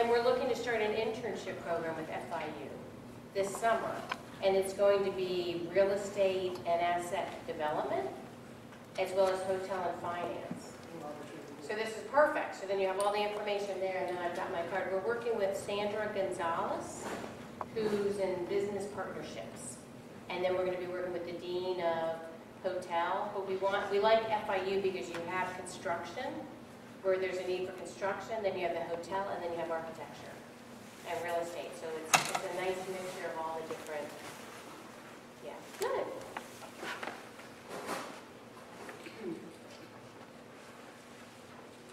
And we're looking to start an internship program with FIU this summer. And it's going to be real estate and asset development, as well as hotel and finance. So this is perfect. So then you have all the information there, and then I've got my card. We're working with Sandra Gonzalez, who's in business partnerships. And then we're going to be working with the dean of hotel. But we want, we like FIU because you have construction, where there's a need for construction, then you have the hotel, and then you have architecture and real estate. So it's, it's a nice mixture of all the different, yeah. Good.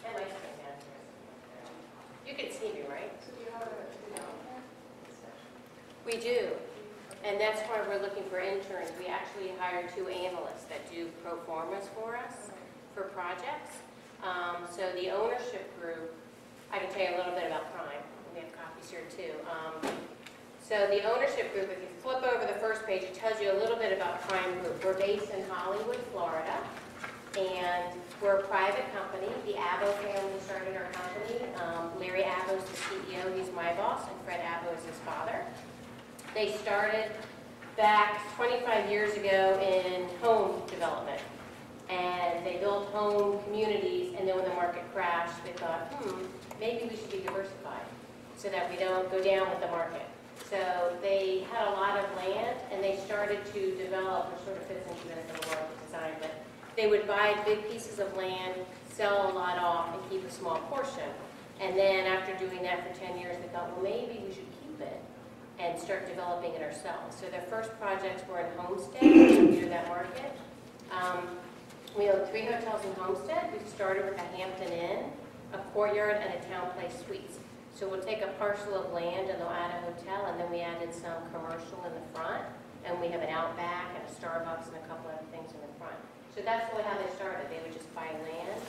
And my screen manager. You can see me, right? We do, and that's why we're looking for interns. We actually hire two analysts that do pro formas for us for projects. Um, So the ownership group, I can tell you a little bit about Prime. We have copies here too. Um, So the ownership group, if you flip over the first page, it tells you a little bit about Prime Group. We're based in Hollywood, Florida, and we're a private company. The Abbo family started our company. Um, Larry Abbo is the CEO, he's my boss, and Fred Abbo is his father. They started back 25 years ago in home development. And they built home communities, and then when the market crashed, they thought, hmm, maybe we should be diversified so that we don't go down with the market. So they had a lot of land, and they started to develop, which sort of fits into this little market design, but they would buy big pieces of land, sell a lot off, and keep a small portion. And then after doing that for 10 years, they thought, well, maybe we should keep it and start developing it ourselves. So their first projects were in Homestead, near that market. Um, We own three hotels in Homestead. We started with a Hampton Inn, a Courtyard, and a TownePlace Suites. So we'll take a parcel of land and they'll add a hotel, and then we added some commercial in the front, and we have an Outback and a Starbucks and a couple other things in the front. So that's really how they started. They would just buy land.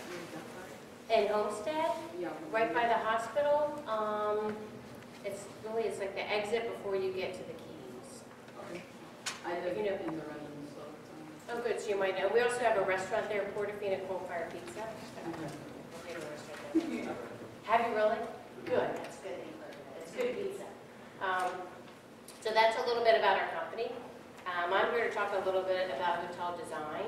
And Homestead, right by the hospital, um, it's really, it's like the exit before you get to the Keys. Okay. I live You know, in the Redlands, Oh, good, so you might know. We also have a restaurant there, Portofino Coal Fire Pizza. Have you really? Good, that's good. that you've heard of it. It's good pizza. Um, So that's a little bit about our company. Um, I'm here to talk a little bit about hotel design.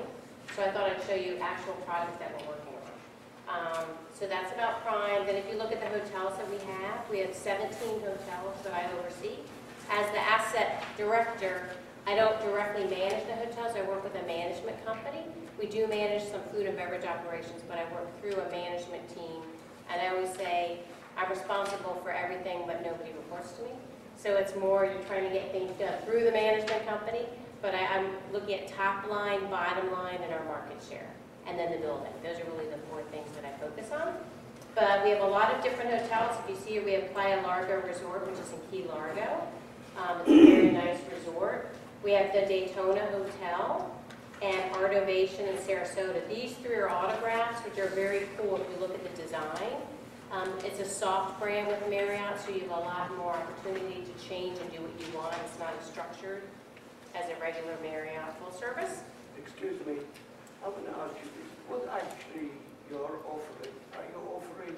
So I thought I'd show you actual projects that we're working on. Um, So that's about Prime. Then if you look at the hotels that we have, we have 17 hotels that I oversee. As the asset director, I don't directly manage the hotels, I work with a management company. We do manage some food and beverage operations, but I work through a management team. And I always say, I'm responsible for everything, but nobody reports to me. So it's more, you're trying to get things done through the management company, but I, I'm looking at top line, bottom line, and our market share, and then the building. Those are really the four things that I focus on. But we have a lot of different hotels. If you see here, we have Playa Largo Resort, which is in Key Largo. Um, It's a very nice resort. We have the Daytona Hotel and Art Ovation in Sarasota. These three are autographs, which are very cool if you look at the design. Um, It's a soft brand with Marriott, so you have a lot more opportunity to change and do what you want. It's not as structured as a regular Marriott full service. Excuse me, I'm going to ask you this. What actually you're offering? Are you offering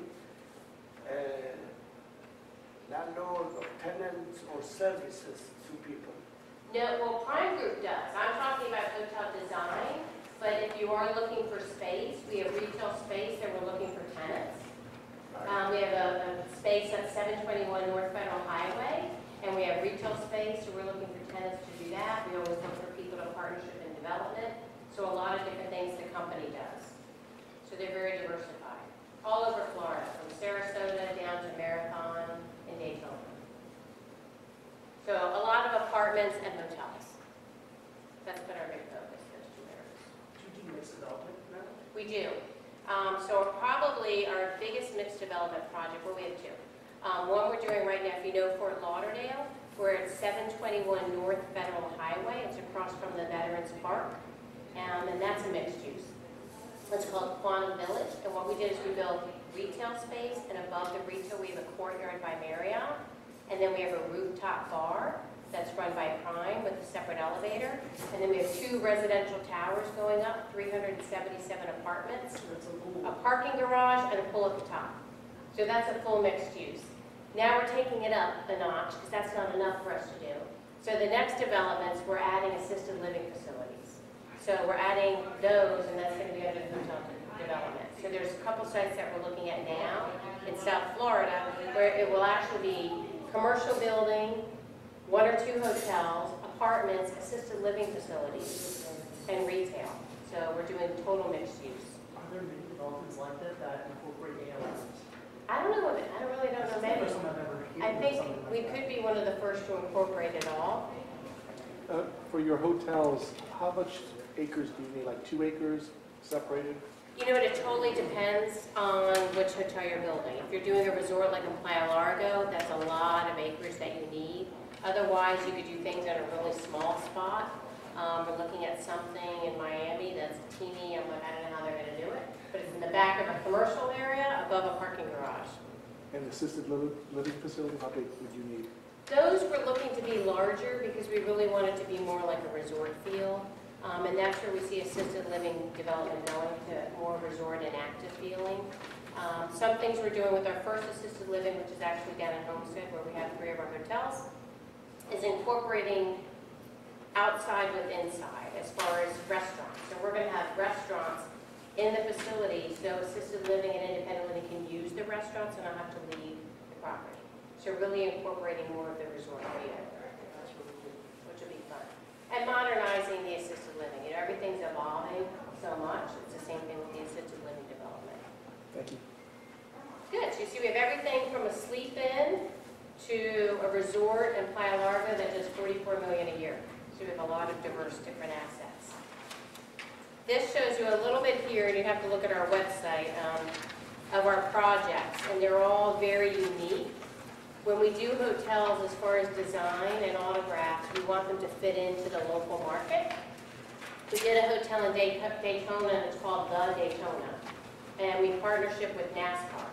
uh, landlord or tenants or services to people? No, well, Prime Group does. I'm talking about hotel design, but if you are looking for space, we have retail space and we're looking for tenants. Um, we have a, a space at seven twenty-one North Federal Highway, and we have retail space, so we're looking for tenants to do that. We always look for people to partnership and development, so a lot of different things the company does. So they're very diversified, all over Florida, from Sarasota down to Marathon and Daytona. So a lot of apartments and hotels. That's been our big focus, those two areas. Do you do mixed development now? We do. Um, So probably our biggest mixed development project, well, we have two. Um, One we're doing right now, if you know Fort Lauderdale, we're at 721 North Federal Highway. It's across from the Veterans Park, Um, and that's a mixed use. It's called Quantum Village, and what we did is we built retail space, and above the retail, we have a courtyard by Marriott, and then we have a rooftop bar that's run by Prime with a separate elevator, and then we have two residential towers going up, 377 apartments, a parking garage, and a pool at the top. So that's a full mixed use. Now we're taking it up a notch, because that's not enough for us to do. So the next developments, we're adding assisted living facilities. So we're adding those, and that's gonna be under the hotel development. So there's a couple sites that we're looking at now in South Florida, where it will actually be commercial building, one or two hotels, apartments, assisted living facilities, and retail. So we're doing total mixed use. Are there many developments like that that incorporate ALS? I don't know, if- I don't really don't know That's many. I've ever I heard of think we could be one of the first to incorporate it all. Uh, For your hotels, how much acres do you need, like two acres separated? You know what, it totally depends on which hotel you're building. If you're doing a resort like in Playa Largo, that's a lot of acres that you need. Otherwise, you could do things in a really small spot. Um, we're looking at something in Miami that's teeny, I'm like, I don't know how they're gonna do it. But it's in the back of a commercial area above a parking garage. And assisted living, living facility, how big would you need? Those we're looking to be larger because we really want it to be more like a resort feel. Um, and that's where we see assisted living development going to more resort and active feeling. Um, some things we're doing with our first assisted living, which is actually down in Homestead where we have three of our hotels, is incorporating outside with inside as far as restaurants. So we're gonna have restaurants in the facility, so assisted living and independent living can use the restaurants and not have to leave the property. So really incorporating more of the resort feel, which will be fun. And modernizing the assisted living, you know, everything's evolving so much, it's the same thing with the assisted living development. Thank you. Good, so you see we have everything from a Sleep Inn to a resort in Playa Largo that does 44 million a year. So we have a lot of diverse different assets. This shows you a little bit here, and you have to look at our website, um, of our projects, and they're all very unique. When we do hotels, as far as design and autographs, we want them to fit into the local market. We did a hotel in Day- Daytona, it's called The Daytona, and we partnership with NASCAR.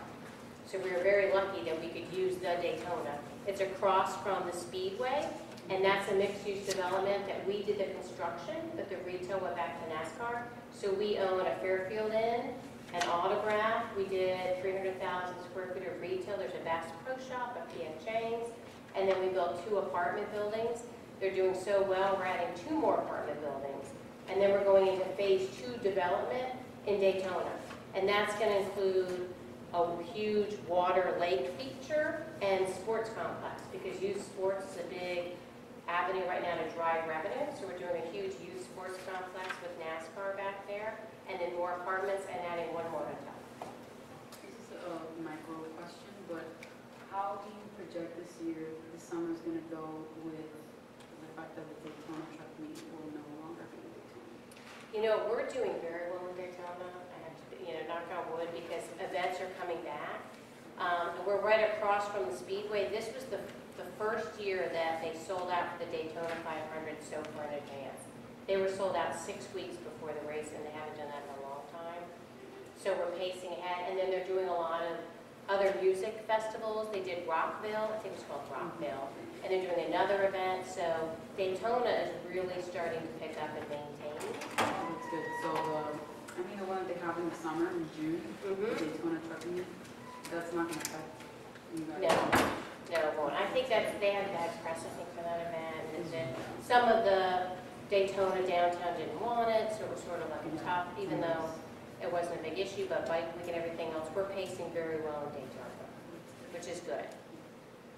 So we were very lucky that we could use the Daytona. It's across from the Speedway, and that's a mixed-use development that we did the construction, but the retail went back to NASCAR. So we own a Fairfield Inn, an Autograph, we did 300,000 square feet of retail, there's a Bass Pro Shop, a PF Chang's, and then we built two apartment buildings. They're doing so well, we're adding two more apartment buildings. And then we're going into phase two development in Daytona. And that's going to include a huge water lake feature and sports complex, because youth sports is a big avenue right now to drive revenue. So we're doing a huge youth sports complex with NASCAR back there, and then more apartments and adding one more hotel. This is a micro question, but how do you project this year, this summer's gonna go with the fact that the Daytona truck meet will no longer be in Daytona? You know, we're doing very well in Daytona, I have to, you know, knock on wood, because events are coming back. Um, and we're right across from the Speedway. This was the, the first year that they sold out for the Daytona 500 so far in advance. They were sold out six weeks before the race, and they haven't done that in a long time. So we're pacing ahead, and then they're doing a lot of other music festivals. They did Rockville, I think it's called Rockville, and they're doing another event. So Daytona is really starting to pick up and maintain. That's good, so, uh, I mean, the one that they have in the summer, in June, the Mhm. Daytona truck meet, that's not gonna affect you guys? No, no, it won't. I think that they had bad press, I think, for that event, and then some of the Daytona downtown didn't want it, so it was sort of like a tough, even though it wasn't a big issue, but bike week and everything else, we're pacing very well in Daytona, which is good.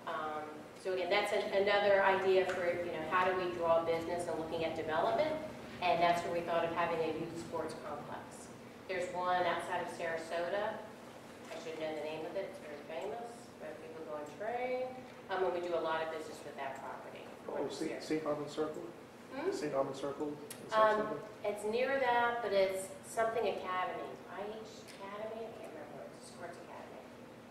Um, So again, that's an- another idea for, you know, how do we draw business and looking at development? And that's where we thought of having a youth sports complex. There's one outside of Sarasota, I should know the name of it, it's very famous, where people go and train. Um, and we do a lot of business with that property. Oh. St. Armand Circle? Hmm? St. Armand Circle? in Um? It's near that, but it's something academy, IH Academy, I can't remember, it's a sports academy.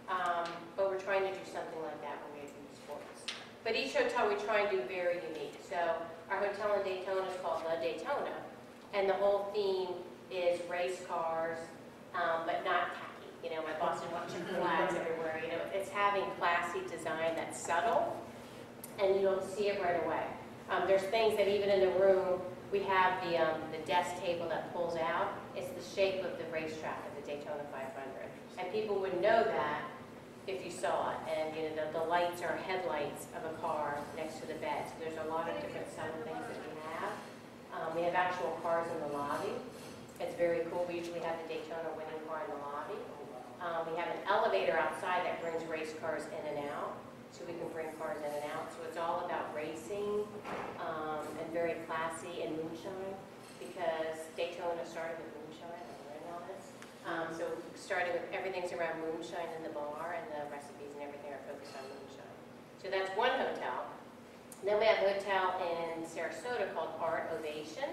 Um, but we're trying to do something like that when we do sports. But each hotel we try and do very unique. So our hotel in Daytona is called The Daytona, and the whole theme is race cars, um, but not tacky. You know, my Boston didn't flags everywhere, you know, it's having classy design that's subtle, and you don't see it right away. Um, there's things that even in the room, we have the, um, the desk table that pulls out. It's the shape of the racetrack of the Daytona 500. And people would know that if you saw it. And, you know, the, the lights are headlights of a car next to the bed. So there's a lot of different subtle things that we have. Um, we have actual cars in the lobby. It's very cool. We usually have the Daytona winning car in the lobby. Um, we have an elevator outside that brings race cars in and out, so we can bring cars in and out. So it's all about racing, um, and very classy and moonshine, because Daytona started with moonshine. Um, so starting with, everything's around moonshine in the bar, and the recipes and everything are focused on moonshine. So that's one hotel. Then we have a hotel in Sarasota called Art Ovation,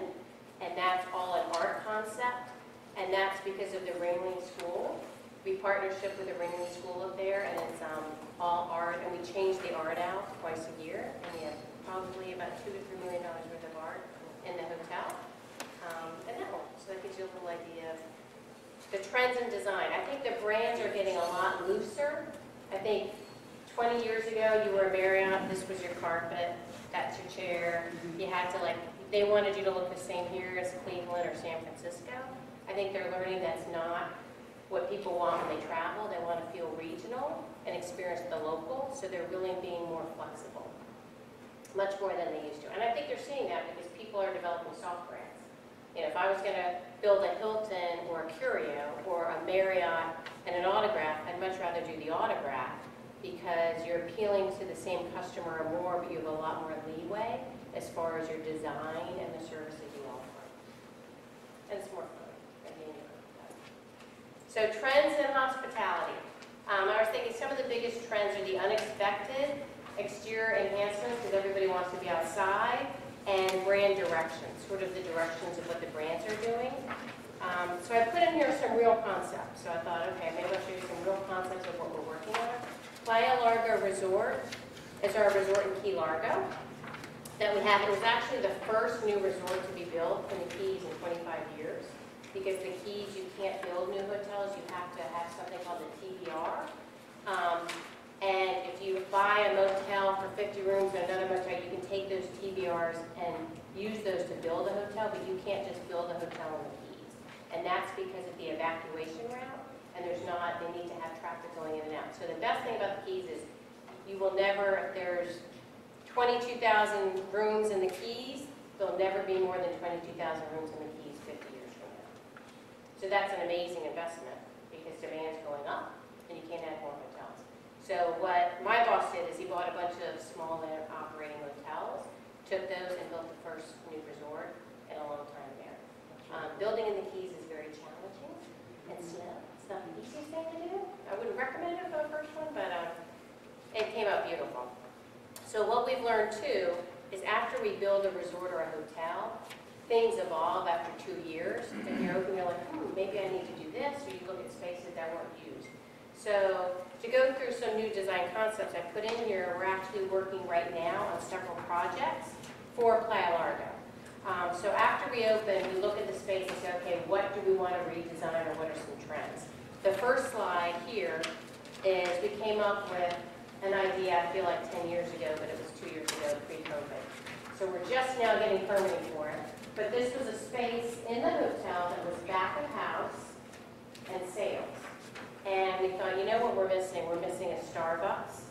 and that's all an art concept, and that's because of the Ringling School. We partnership with the Ringling School up there, and it's um, all art, and we change the art out twice a year, and we have probably about two to three million dollars worth of art in the hotel. Um, And that one, so that gives you a little idea of the trends in design. I think the brands are getting a lot looser. I think 20 years ago, you were a Marriott, this was your carpet, that's your chair. You had to like, they wanted you to look the same here as Cleveland or San Francisco. I think they're learning that's not what people want when they travel. They want to feel regional and experience the local, so they're really being more flexible, much more than they used to. And I think they're seeing that because people are developing soft brands. You know, if I was going to build a Hilton or a Curio or a Marriott and an Autograph, I'd much rather do the Autograph because you're appealing to the same customer more, but you have a lot more leeway as far as your design and the services you offer. And it's more fun at the end of it. So trends in hospitality. Um, I was thinking some of the biggest trends are the unexpected exterior enhancements because everybody wants to be outside and brand directions, sort of the directions of what the brands are doing. Um, so I put in here some real concepts. So I thought, okay, maybe I'll show you some real concepts of what we're working on. Playa Largo Resort is our resort in Key Largo that we have. It was actually the first new resort to be built in the Keys in 25 years because the Keys, you can't build new hotels, you have to have something called a TBR. Um, and if you buy a motel for 50 rooms or another motel, you can take those TBRs and use those to build a hotel, but you can't just build a hotel in the Keys. And that's because of the evacuation route, and there's not, they need to have traffic going in and out. So the best thing about the Keys is you will never, if there's 22,000 rooms in the Keys, there'll never be more than 22,000 rooms in the Keys 50 years from now. So that's an amazing investment because demand's going up and you can't add more hotels. So what my boss did is he bought a bunch of small operating hotels, took those and built the first new resort in a long time there. Um, Building in the Keys is very challenging and slow. It's not the easiest thing to do. I wouldn't recommend it for the first one, but um, it came out beautiful. So what we've learned too is after we build a resort or a hotel, things evolve after two years. And you're open, you're like, hmm, maybe I need to do this, or you look at spaces that weren't used. So to go through some new design concepts I put in here, we're actually working right now on several projects for Playa Largo. Um, so after we open, we look at the space and say, okay, what do we want to redesign or what are some trends? The first slide here is we came up with an idea, I feel like 10 years ago, but it was two years ago, pre-COVID. So we're just now getting permitting for it. But this was a space in the hotel that was back of house and sales. And we thought, you know what we're missing? We're missing a Starbucks,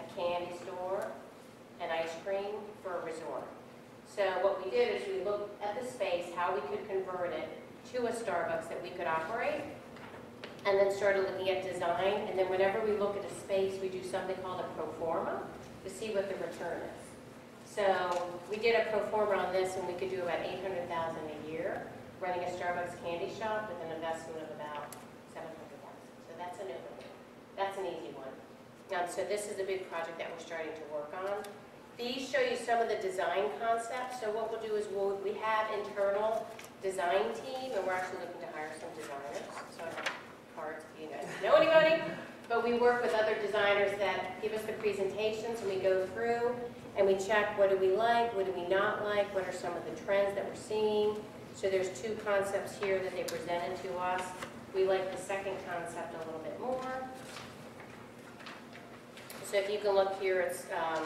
a candy store, an ice cream for a resort. So what we did is we looked at the space, how we could convert it to a Starbucks that we could operate, and then started looking at design. And then whenever we look at a space, we do something called a pro forma to see what the return is. So we did a pro forma on this, and we could do about 800000 a year, running a Starbucks candy shop with an investment of about 700000 So that's a new one. That's an easy one. Um, so this is a big project that we're starting to work on. These show you some of the design concepts. So what we'll do is we'll, we have internal design team, and we're actually looking to hire some designers. So I have cards if you guys know anybody. But we work with other designers that give us the presentations, and we go through, and we check what do we like, what do we not like, what are some of the trends that we're seeing. So there's two concepts here that they presented to us. We like the second concept a little bit more. So if you can look here, it's, um,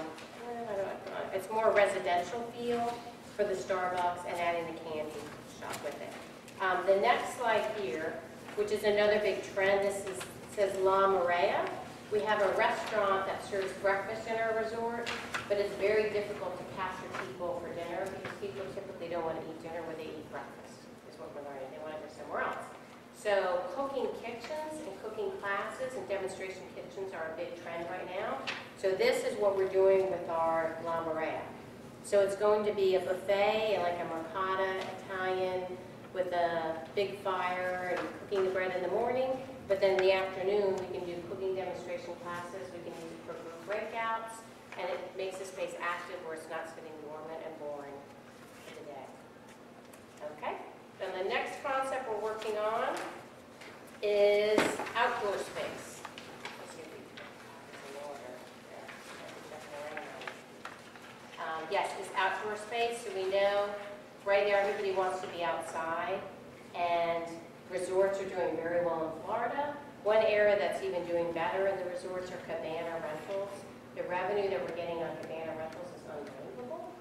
it's more residential feel for the Starbucks and adding the candy shop with it. Um, The next slide here, which is another big trend, this is, says La Maria, We have a restaurant that serves breakfast in our resort, but it's very difficult to capture people for dinner because people typically don't want to eat dinner when they eat breakfast, is what we're learning. They want to go somewhere else. So cooking kitchens and cooking classes and demonstration kitchens are a big trend right now. So this is what we're doing with our La Maria. So it's going to be a buffet, like a mercata Italian, with a big fire and cooking the bread in the morning. But then in the afternoon, we can do cooking demonstration classes, we can use it for group breakouts, and it makes the space active where it's not sitting dormant and boring for the day. Okay? Then the next concept we're working on is outdoor space. Um, Yes, it's outdoor space, so we know right now everybody wants to be outside, and resorts are doing very well in Florida. One area that's even doing better in the resorts are cabana rentals. The revenue that we're getting on cabana rentals is unbelievable.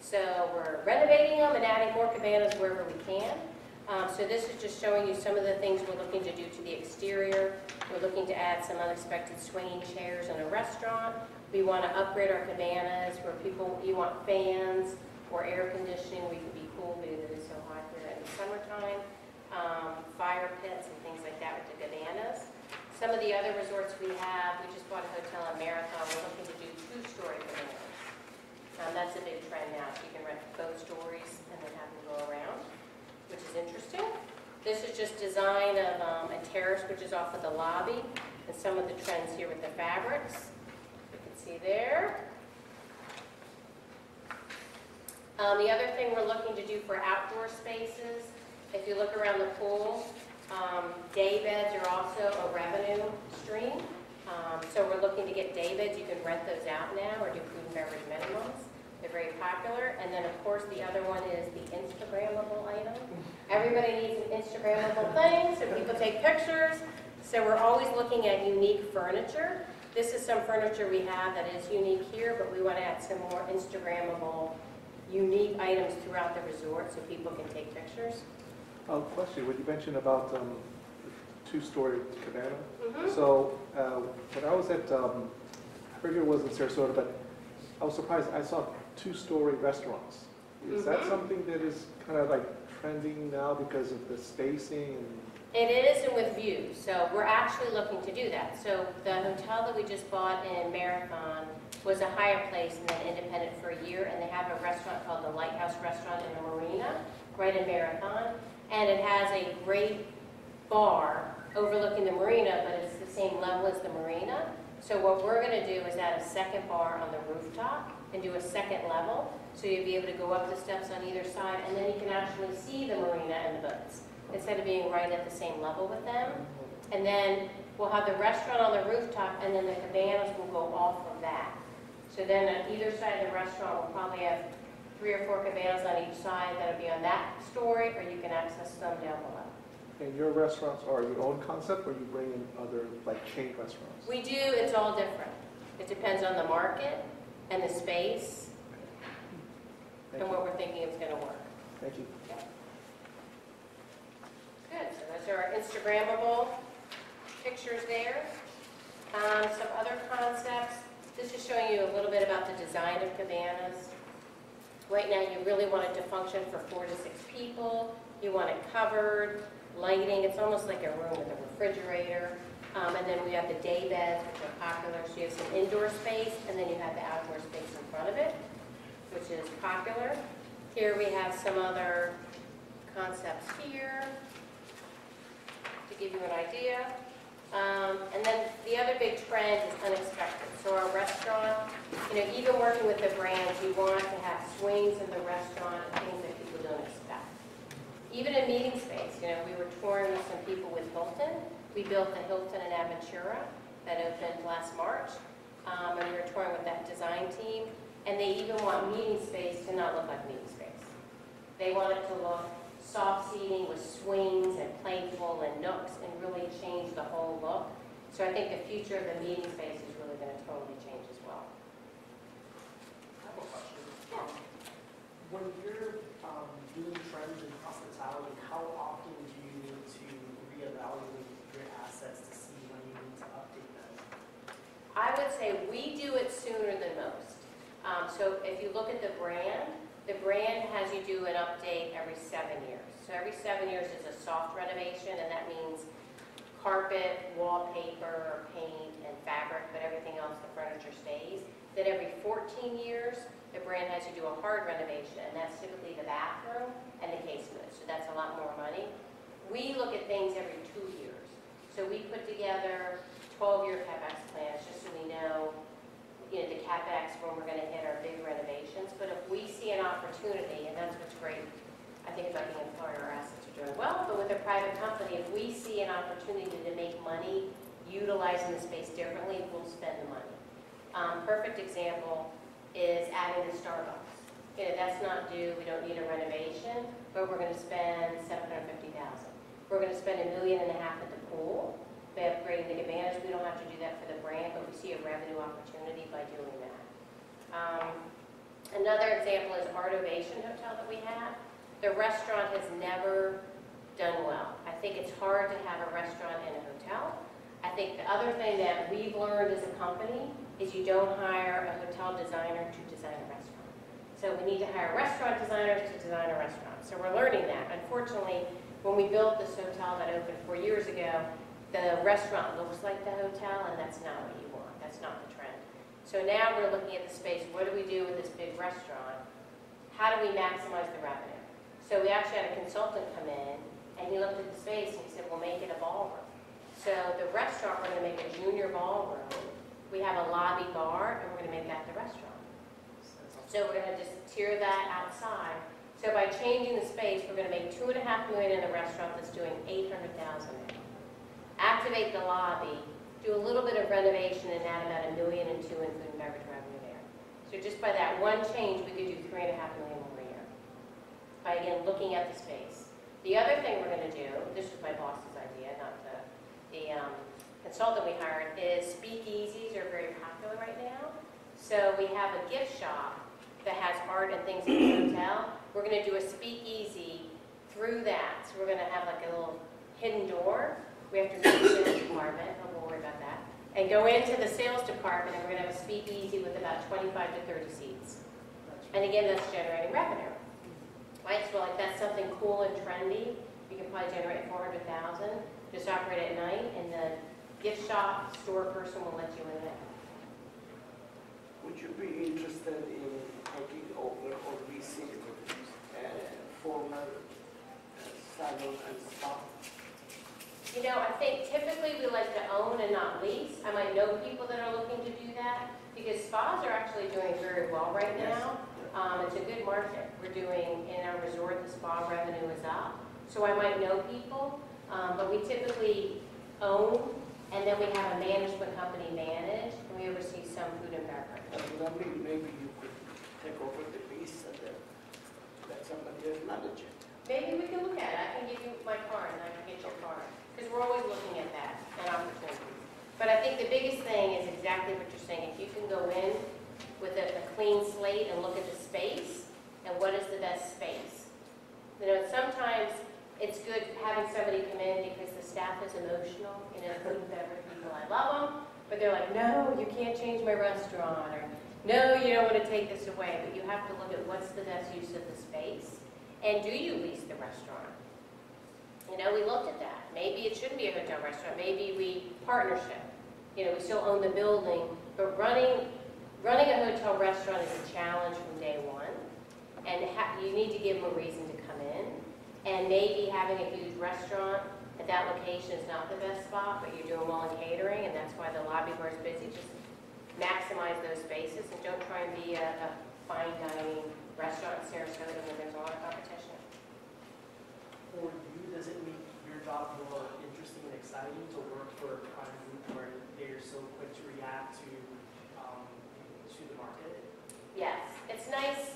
So we're renovating them and adding more cabanas wherever we can. Um, So this is just showing you some of the things we're looking to do to the exterior. We're looking to add some unexpected swinging chairs in a restaurant. We want to upgrade our cabanas where people, you want fans or air conditioning, we can be cool because it is so hot here in the summertime. Um, Fire pits and things like that with the cabanas. Some of the other resorts we have, we just bought a hotel in Marathon, we're looking to do two-story cabanas. Um, That's a big trend now, so you can rent both stories and then have them go around, which is interesting. This is just design of um, a terrace which is off of the lobby, and some of the trends here with the fabrics. You can see there. Um, The other thing we're looking to do for outdoor spaces, if you look around the pool, um, day beds are also a revenue stream. Um, So we're looking to get day beds, you can rent those out now or do food and beverage minimums. They're very popular. And then, of course, the other one is the Instagrammable item. Everybody needs an Instagrammable thing, so people take pictures. So we're always looking at unique furniture. This is some furniture we have that is unique here, but we want to add some more Instagrammable, unique items throughout the resort so people can take pictures. Uh, question, when you mentioned about um, two-story cabana, Mhm. so uh, when I was at, um, I forget it was in Sarasota, but I was surprised, I saw two-story restaurants. Is that Mhm. something that is kind of like trending now because of the spacing and It is and with views, so we're actually looking to do that. So the hotel that we just bought in Marathon was a Hyatt Place and then independent for a year, and they have a restaurant called the Lighthouse Restaurant in the Marina, right in Marathon. And it has a great bar overlooking the marina, but it's the same level as the marina. So what we're gonna do is add a second bar on the rooftop and do a second level, so you'll be able to go up the steps on either side, and then you can actually see the marina and the boats instead of being right at the same level with them. And then we'll have the restaurant on the rooftop, and then the cabanas will go off of that. So then on either side of the restaurant, we'll probably have three or four cabanas on each side that'll be on that story, or you can access them down below. And your restaurants are your own concept, or you bring in other, like, chain restaurants? We do, it's all different. It depends on the market and the space Thank and you. what we're thinking is gonna work. Thank you. Good, so those are our Instagrammable pictures there. Um, Some other concepts, this is showing you a little bit about the design of cabanas. Right now, you really want it to function for four to six people. You want it covered, lighting, it's almost like a room with a refrigerator. Um, And then we have the day beds, which are popular, so you have some indoor space, and then you have the outdoor space in front of it, which is popular. Here we have some other concepts here to give you an idea. Um, And then the other big trend is unexpected. So our restaurant, you know, even working with the brands, you want to have swings in the restaurant, and things that people don't expect. Even in meeting space, you know, we were touring with some people with Hilton. We built the Hilton in Aventura that opened last March. Um, And we were touring with that design team. And they even want meeting space to not look like meeting space. They want it to look soft seating with swings and playful and nooks and really change the whole look. So I think the future of the meeting space is really going to totally change as well. I have a question. Um, When you're um, doing trends in hospitality, how often do you need to reevaluate your assets to see when you need to update them? I would say we do it sooner than most. Um, So if you look at the brand, the brand has you do an update every seven years. So every seven years is a soft renovation, and that means carpet, wallpaper, paint, and fabric, but everything else, the furniture stays. Then every 14 years, the brand has you do a hard renovation, and that's typically the bathroom and the casemate, so that's a lot more money. We look at things every two years. So we put together 12-year CapEx plans, just so we know, you know, the CapEx when we're gonna hit our big renovations. But if we see an opportunity, and that's what's great, I think about being in Florida, our assets are doing well, but with a private company, if we see an opportunity to make money utilizing the space differently, we'll spend the money. Um, perfect example is adding the Starbucks. You know, that's not due, we don't need a renovation, but we're gonna spend seven hundred fifty thousand. We're gonna spend a million and a half at the pool, by upgrading the cabanas, we don't have to do that for the brand, but we see a revenue opportunity by doing that. Um, Another example is Art Ovation Hotel that we have. The restaurant has never done well. I think it's hard to have a restaurant in a hotel. I think the other thing that we've learned as a company is you don't hire a hotel designer to design a restaurant. So we need to hire restaurant designers to design a restaurant. So we're learning that. Unfortunately, when we built this hotel that opened four years ago, the restaurant looks like the hotel, and that's not what you want. That's not the trend. So now we're looking at the space, what do we do with this big restaurant? How do we maximize the revenue? So we actually had a consultant come in, and he looked at the space, and he said, we'll make it a ballroom. So the restaurant, we're gonna make a junior ballroom. We have a lobby bar, and we're gonna make that the restaurant. So we're gonna just tier that outside. So by changing the space, we're gonna make two and a half million in a restaurant that's doing eight hundred thousand now. Activate the lobby, do a little bit of renovation and add about a million and two in food and beverage revenue there. So just by that one change, we could do three and a half million. By again, looking at the space. The other thing we're gonna do, this was my boss's idea, not the, the um, consultant we hired, is speakeasies are very popular right now. So we have a gift shop that has art and things in the hotel. We're gonna do a speakeasy through that. So we're gonna have like a little hidden door. We have to do the sales department, but we'll worry about that. And go into the sales department, and we're gonna have a speakeasy with about 25 to 30 seats. And again, that's generating revenue. Right, so like that's something cool and trendy. You can probably generate 400,000. Just operate at night, and the gift shop store person will let you in there. Would you be interested in taking over or leasing uh, former uh, salon and spa? You know, I think typically we like to own and not lease. I might know people that are looking to do that, because spas are actually doing very well right now. Um, it's a good market. We're doing, in our resort, the spa revenue is up. So I might know people, um, but we typically own, and then we have a management company manage, and we oversee some food and beverage. I mean, maybe you could take over the lease and then let somebody else manage it. Maybe we can look at it. I can give you my card, and I can get your card, because we're always looking at that and opportunities. But I think the biggest thing is exactly what you're saying. If you can go in with a, a clean slate and look at the space, and what is the best space? You know, sometimes it's good having somebody come in because the staff is emotional, you know, food and beverage people, I love them, but they're like, no, you can't change my restaurant, or no, you don't want to take this away, but you have to look at what's the best use of the space, and do you lease the restaurant? You know, we looked at that. Maybe it shouldn't be a hotel restaurant, maybe we partnership. You know, we still own the building, but running, running a hotel restaurant is a challenge from day one. And you need to give them a reason to come in. And maybe having a huge restaurant at that location is not the best spot, but you're doing well in catering, and that's why the lobby bar is busy. Just maximize those spaces and don't try and be a, a fine dining restaurant in Sarasota when there's a lot of competition. For you, does it make your job more interesting and exciting to work for a private group where they're so quick to react to, um, to the market? Yes, it's nice,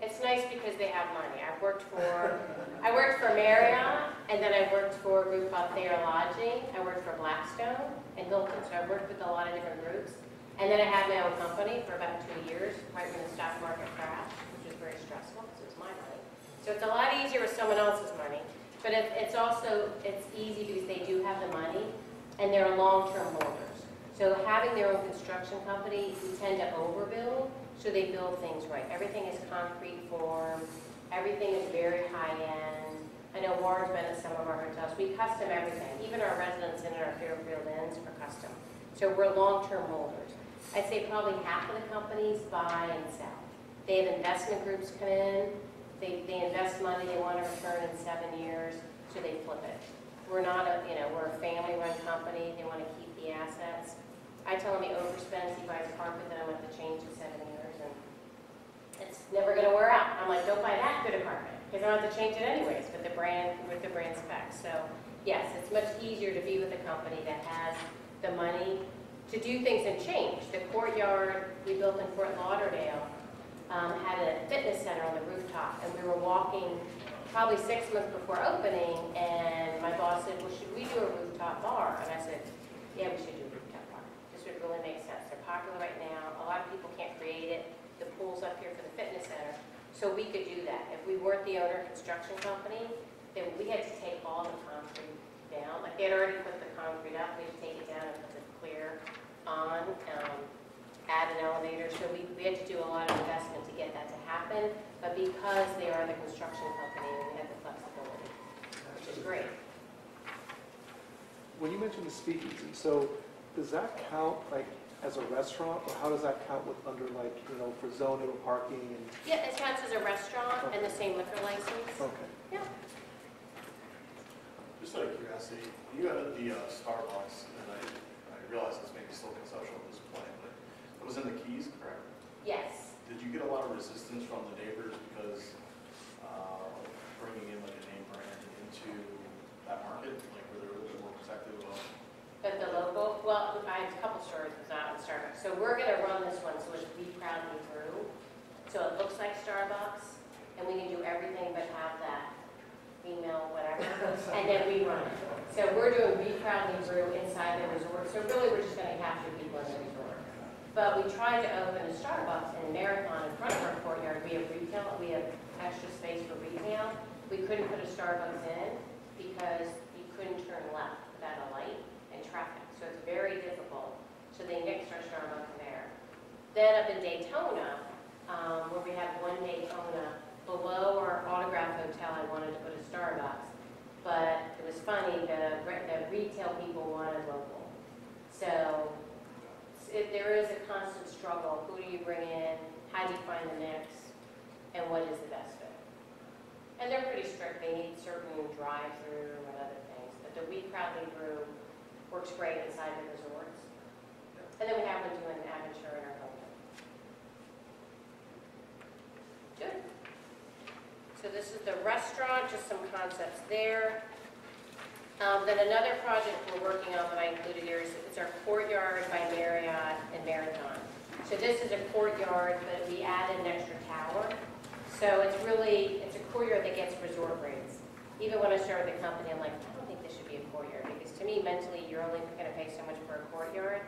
it's nice because they have money. I've worked for, I worked for Marriott, and then I worked for a group called Thayer Lodging. I worked for Blackstone and Hilton, so I've worked with a lot of different groups. And then I had my own company for about two years, right when the stock market crashed, which was very stressful because it was my money. So it's a lot easier with someone else's money, but it, it's also, it's easy because they do have the money and they're long-term holders. So having their own construction company, we tend to overbuild, so they build things right. Everything is concrete form, everything is very high-end. I know Warren's been at some of our hotels, we custom everything, even our residents in our Fairfield Inns are custom. So we're long-term holders. I'd say probably half of the companies buy and sell. They have investment groups come in, they, they invest money, they want to return in seven years, so they flip it. We're not a, you know, we're a family-run company, they want to keep the assets. I tell him he overspends, he buys carpet then I want to change in seven it's never gonna wear out. I'm like, don't buy that good of carpet, because I don't have to change it anyways, with the brand, with the brand specs. So, yes, it's much easier to be with a company that has the money to do things and change. The courtyard we built in Fort Lauderdale um, had a fitness center on the rooftop, and we were walking probably six months before opening, and my boss said, well, should we do a rooftop bar? And I said, yeah, we should do a rooftop bar. This would really make sense. They're popular right now. A lot of people can't create it. Pool's up here for the fitness center. So we could do that. If we weren't the owner construction company, then we had to take all the concrete down. Like they had already put the concrete up, we had to take it down and put the clear on, um, add an elevator. So we, we had to do a lot of investment to get that to happen. But because they are the construction company, we had the flexibility, which is great. When you mentioned the speakeasy, so does that count like as a restaurant, or how does that count with under like, you know, for zoning or parking and, Yeah, it counts as a restaurant and the same liquor license. okay. Yeah. Just out of curiosity, you added the uh, Starbucks, and I, I realize this may be still conceptual at this point, but it was in the Keys, correct? Yes. Did you get a lot of resistance from the neighbors because uh, bringing in like a name brand into that market? Like, were they a little bit more protective of? But the local, well, I have a couple stores that's not in Starbucks. So we're gonna run this one, so it's We Proudly Brew. So it looks like Starbucks, and we can do everything but have that email, whatever, and then we run it. So we're doing We Proudly Brew inside the resort, so really, we're just gonna capture people in the resort. But we tried to open a Starbucks in Marathon in front of our courtyard. We have retail, we have extra space for retail. We couldn't put a Starbucks in because you couldn't turn left without a light and traffic, so it's very difficult. They nixed our Starbucks there. Then up in Daytona, um, where we have one Daytona, below our autograph hotel, I wanted to put a Starbucks. But it was funny, the, the retail people wanted local. So there is a constant struggle, who do you bring in, how do you find the mix, and what is the best fit? And they're pretty strict, they need certain drive-through and other things, but the We Proudly Brew works great inside the resorts. And then we have one doing Aventura in our Hilton. Good. So this is the restaurant, just some concepts there. Um, Then another project we're working on that I included here is, it's our courtyard by Marriott and Marathon. So this is a courtyard, but we added an extra tower. So it's really, it's a courtyard that gets resort rates. Even when I started the company, I'm like, I don't think this should be a courtyard, because to me, mentally, you're only gonna pay so much for a courtyard.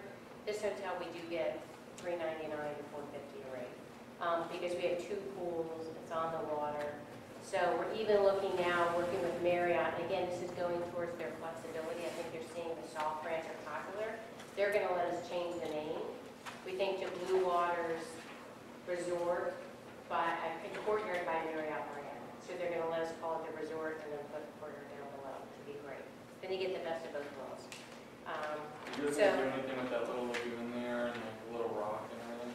This hotel, we do get three ninety-nine to four fifty a rate, um, because we have two pools, it's on the water. So we're even looking now, working with Marriott, and again, this is going towards their flexibility. I think they're seeing the soft brands are popular. They're gonna let us change the name. We think to Blue Waters Resort by, I think Courtyard by Marriott brand. So they're gonna let us call it the resort and then put Courtyard down below, which would be great. Then you get the best of both worlds. Um, You guys So- do anything with that little lagoon there and like the little rock and everything?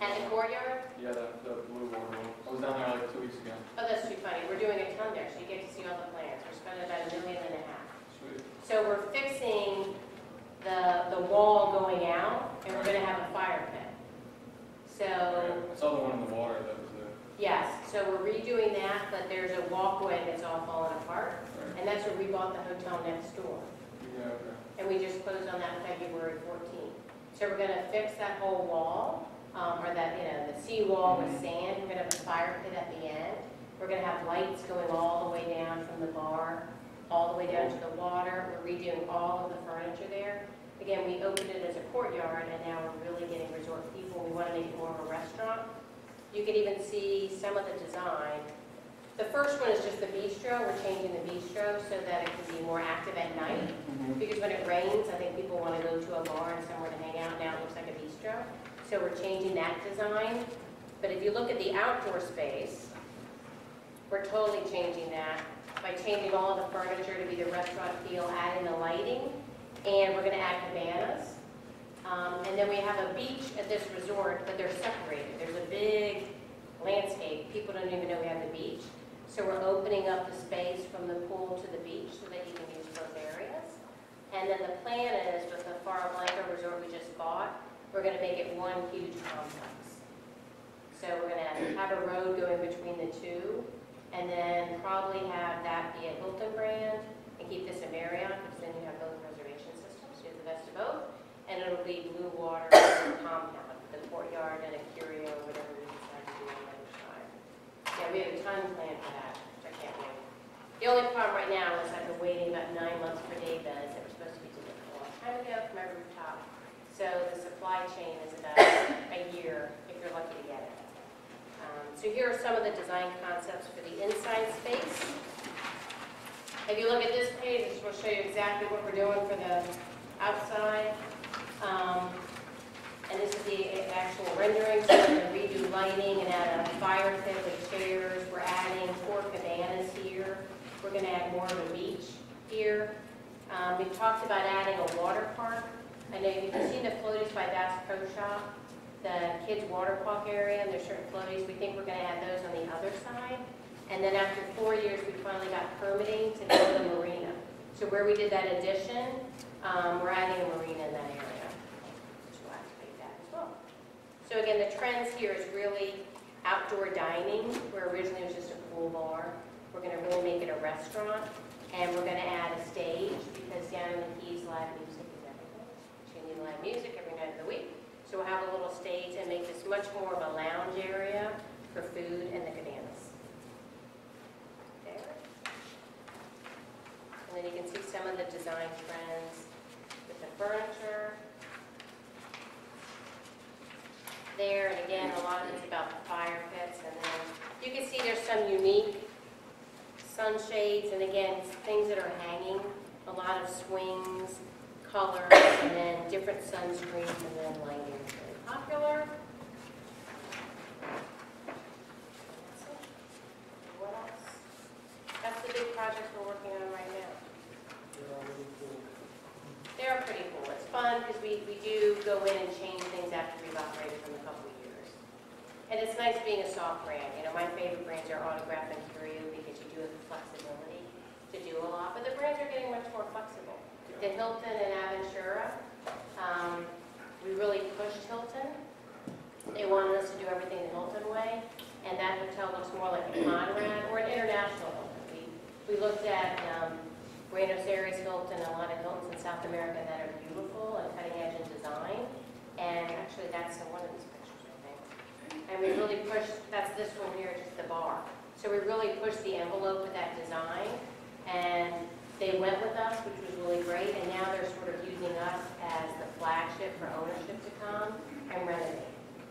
At the Courtyard, Yeah, the, the blue water. I was down there like two weeks ago. oh, that's too funny. We're doing a ton there, so you get to see all the plans. We're spending about a million and a half. Sweet. So we're fixing the, the wall going out, and we're gonna have a fire pit. So, I saw the one in the water that was there. yes, so we're redoing that, but there's a walkway that's all falling apart, Right. and that's where we bought the hotel next door. Yeah. And we just closed on that February 14th. So we're gonna fix that whole wall, um, or that, you know, the seawall with sand, we're gonna have a fire pit at the end. We're gonna have lights going all the way down from the bar, all the way down to the water. We're redoing all of the furniture there. Again, we opened it as a courtyard, and now we're really getting resort people. We wanna make it more of a restaurant. You can even see some of the design. The first one is just the bistro. We're changing the bistro so that it can be more active at night. Because when it rains, I think people want to go to a bar and somewhere to hang out. Now it looks like a bistro. So we're changing that design. But if you look at the outdoor space, we're totally changing that by changing all the furniture to be the restaurant feel, adding the lighting, and we're going to add cabanas. Um, And then we have a beach at this resort, but they're separated. There's a big landscape. People don't even know we have the beach. So we're opening up the space from the pool to the beach so that you can use both areas. And then the plan is with the Faro Blanco resort we just bought, we're going to make it one huge complex. So we're going to have a road going between the two, and then probably have that be a Hilton brand, and keep this a Marriott, because then you have both reservation systems, you have the best of both. And it'll be Blue Water compound, the courtyard and a curio, whatever we decide to do on the other side. Yeah, we have a time plan for that, which I can't wait. The only problem right now is I've been waiting about nine months for day beds that were supposed to be delivered a long time ago from my rooftop. So the supply chain is about a year, if you're lucky to get it. Um, So here are some of the design concepts for the inside space. If you look at this page, this will show you exactly what we're doing for the outside. Um, And this is the actual rendering, so we're going to redo lighting and add a fire pit with chairs. We're adding four cabanas here. We're going to add more of a beach here. Um, We talked about adding a water park. I know you can see the floaties by Bass Pro Shop, the kids' water park area, and there's certain floaties. We think we're going to add those on the other side. And then after four years, we finally got permitting to build a marina. So where we did that addition, um, we're adding a marina in that area, will activate that as well. So again, the trends here is really outdoor dining, where originally it was just a pool bar. We're going to really make it a restaurant, and we're going to add a stage, because in the Keys, live music is everything. So you live music every night of the week. So we'll have a little stage and make this much more of a lounge area for food and the cabanas. There. And then you can see some of the design trends with the furniture. There, and again, a lot of it's about the fire pits, and then you can see there's some unique sunshades, and again, things that are hanging, a lot of swings, colors, and then different sunscreens, and then lighting very popular. That's. What else? That's the big project we're working on right now. Cool. They're pretty cool. It's fun because we, we do go in and change things after we've operated for a couple of years. And it's nice being a soft brand. You know, my favorite brands are Autograph and Curio because you do have the flexibility to do a lot, but the brands are getting much more flexible. The Hilton and Aventura, um, we really pushed Hilton. They wanted us to do everything the Hilton way, and that hotel looks more like a Conrad or an international Hilton. We, we looked at, um, Buenos Aires Hilton, a lot of Hiltons in South America that are beautiful and cutting edge in design. And actually, that's the one of these pictures, I think. And we really pushed, that's this one here, just the bar. So we really pushed the envelope with that design. And they went with us, which was really great. And now they're sort of using us as the flagship for ownership to come and renovate.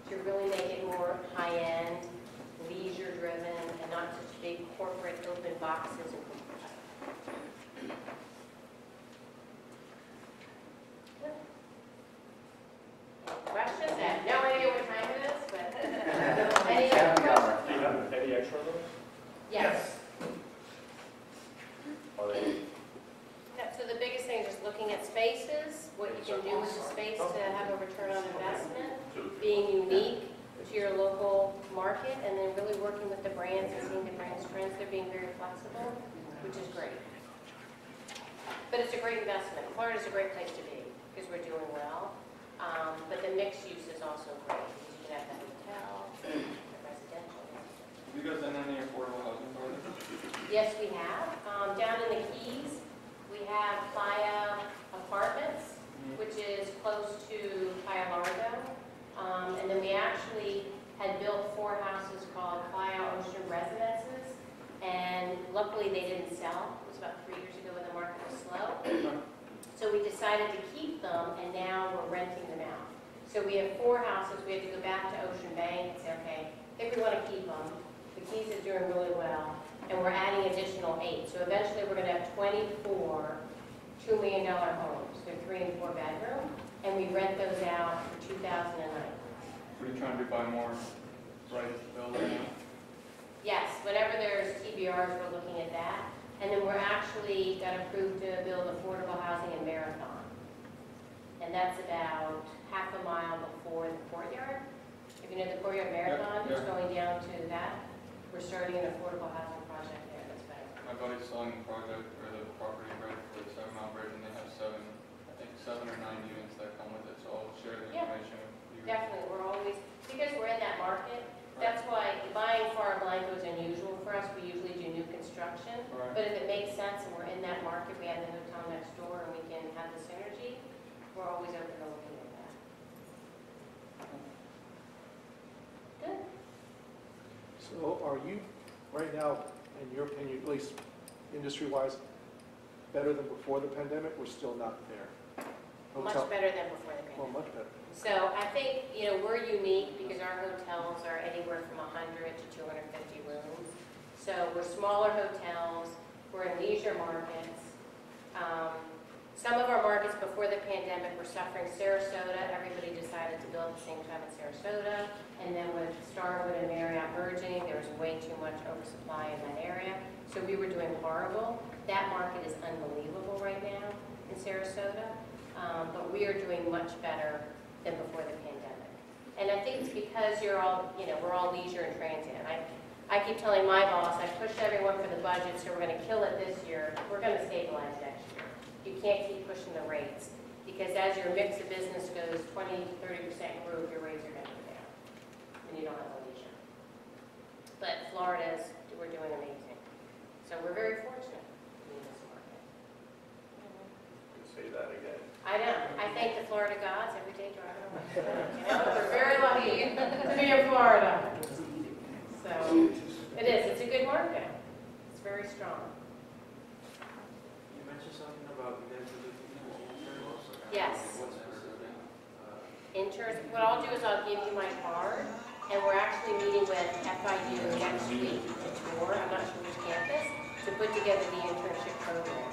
To really make it more high-end, leisure-driven, and not such big corporate open boxes and Questions? I have no idea what time it is, but any other questions? Do you have any extra of those? Yes. Are they, Yeah, So the biggest thing is just looking at spaces, what you can do with the space to have a return on investment, being unique to your local market, and then really working with the brands and seeing the brands' trends. They're being very flexible, which is great. But it's a great investment. Florida's a great place to be because we're doing well. Um, But the mixed use is also great because you can have the hotel, the residential. Have you guys done any affordable housing projects? Yes, we have. Um, Down in the Keys, we have Playa Apartments, which is close to Playa Largo. Um, And then we actually had built four houses called Playa Ocean Residences. And luckily, they didn't sell. It was about three years ago when the market was slow. So we decided to keep them, and now we're renting them out. So we have four houses. We had to go back to Ocean Bank and say, okay, if we want to keep them. The Keys is doing really well, and we're adding additional eight. So eventually, we're gonna have 24 $2 million homes. They're three and four bedroom, and we rent those out for 2009. What are you trying to do, buy more rights to build right now? Yes, whenever there's TDRs, we're looking at that. And then we're actually got approved to build affordable housing in Marathon. And that's about half a mile before the courtyard. If you know the courtyard Marathon, it's yeah. going down to that. We're starting an affordable housing project there, that's better. My buddy's selling the project, or the property right for the seven mile bridge, and they have seven, I think, seven or nine units that come with it, so I'll share the Yeah. information with you. Definitely, we're always, because we're in that market, that's why buying Faro Blanco is unusual for us. We usually do new construction. Right. But if it makes sense and we're in that market, we have the hotel next door and we can have the synergy, we're always open to looking at that. Good. So are you, right now, in your opinion, at least industry-wise, better than before the pandemic? We're still not there. Much better than before the Well, pandemic. much better. So I think, you know, we're unique because our hotels are anywhere from 100 to 250 rooms. So we're smaller hotels, we're in leisure markets. Um, Some of our markets before the pandemic were suffering. Sarasota, everybody decided to build at the same time in Sarasota. And then with Starwood and Marriott merging, there was way too much oversupply in that area. So we were doing horrible. That market is unbelievable right now in Sarasota. Um, But we are doing much better than before the pandemic. And I think it's because you're all, you know, we're all leisure and transient. I, I keep telling my boss, I pushed everyone for the budget, so we're gonna kill it this year. We're gonna stabilize next. You can't keep pushing the rates, because as your mix of business goes 20, 30% growth, your rates are gonna go down, and you don't have the leisure. But Florida's, we're doing amazing. So we're very fortunate in this market. Say that again. I know. I thank the Florida gods every day driving away. You know, we're very lucky to be in Florida. So it is. It's a good market. It's very strong. Mentioned something about you guys are looking at insurance. Yes. Specific? Uh, interns, what I'll do is I'll give you my card, and we're actually meeting with FIU next week to tour, I'm not sure which campus, to put together the internship program.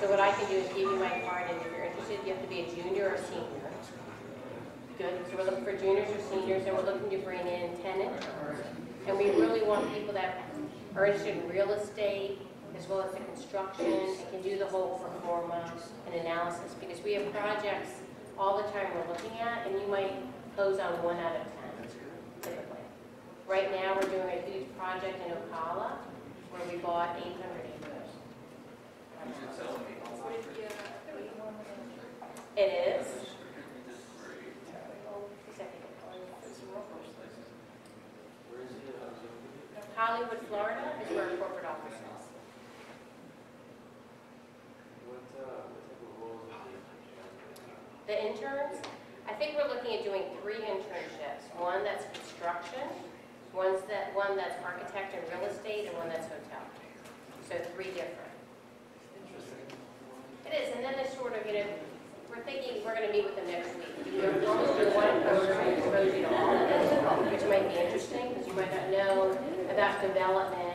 So what I can do is give you my card, and if you're interested, you have to be a junior or senior. Good, so we're looking for juniors or seniors, and we're looking to bring in 10 interns. And we really want people that are interested in real estate, as well as the construction, It can do the whole pro forma and analysis, because we have projects all the time we're looking at, and you might close on one out of 10, typically. Right now, we're doing a huge project in Ocala, where we bought 800 acres. It is. Hollywood, Florida is where our corporate office is. What, uh, what type of roles The interns, I think we're looking at doing three internships. One that's construction, one's that, one that's architect and real estate, and one that's hotel. So three different. Interesting. It is, and then there's sort of, you know, we're thinking, we're gonna meet with them next week. We're going to do one program to which might be interesting, because you might not know about development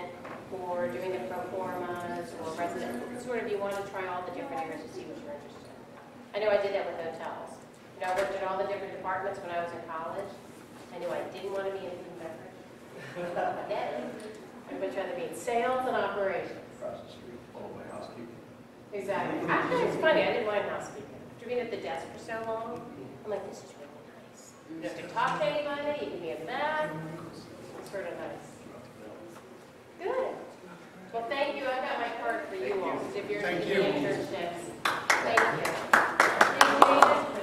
or doing the pro formas or resident, sort of, you want to try all the different areas to see what you're interested in. I know I did that with hotels. You know, I worked in all the different departments when I was in college. I knew I didn't want to be in food beverage. I'd much rather be in sales and operations. Across the street, follow my housekeeping. Exactly. Actually, it's funny, I didn't mind housekeeping. After being at the desk for so long, I'm like, this is really nice. You don't have to talk to anybody, you can be in bed. It's sort of nice. Good. Well, thank you. I've got my card for you all, if you're Thank you. interested in internships. Thank you. Thank you.